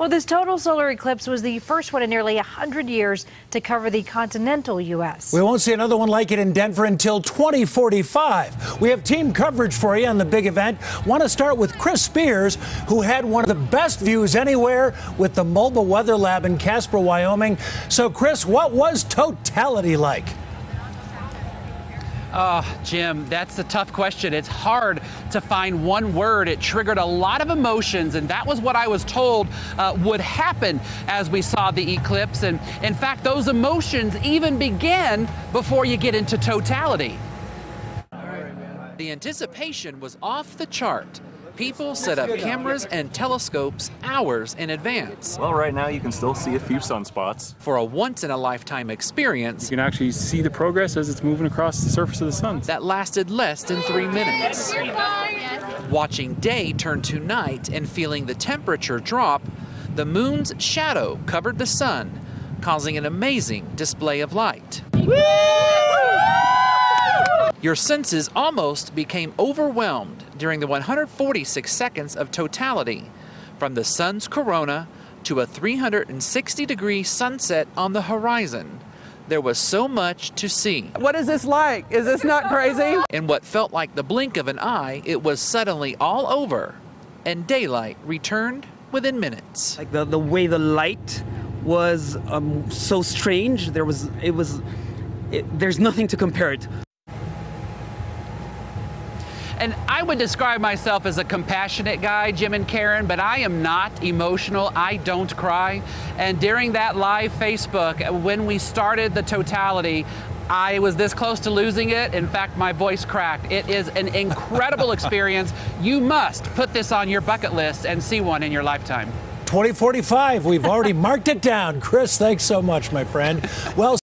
Well, this total solar eclipse was the first one in nearly 100 years to cover the continental U.S. We won't see another one like it in Denver until 2045. We have team coverage for you on the big event. Want to start with Chris Spears, who had one of the best views anywhere with the Mobile Weather Lab in Casper, Wyoming. So, Chris, what was totality like? Oh, Jim, that's a tough question. It's hard to find one word. It triggered a lot of emotions, and that was what I was told uh, would happen as we saw the eclipse. And in fact, those emotions even begin before you get into totality. The anticipation was off the chart. People set up cameras and telescopes hours in advance. Well, right now you can still see a few sunspots. For a once in a lifetime experience, you can actually see the progress as it's moving across the surface of the sun. That lasted less than three minutes. Watching day turn to night and feeling the temperature drop, the moon's shadow covered the sun, causing an amazing display of light. Your senses almost became overwhelmed during the 146 seconds of totality, from the sun's corona to a 360 degree sunset on the horizon. There was so much to see. What is this like? Is this not crazy? In what felt like the blink of an eye, it was suddenly all over, and daylight returned within minutes. Like the, the way the light was um, so strange, there was, it was, it, there's nothing to compare it. And I would describe myself as a compassionate guy, Jim and Karen, but I am not emotional. I don't cry. And during that live Facebook, when we started the totality, I was this close to losing it. In fact, my voice cracked. It is an incredible experience. You must put this on your bucket list and see one in your lifetime. 2045. We've already marked it down. Chris, thanks so much, my friend. Well,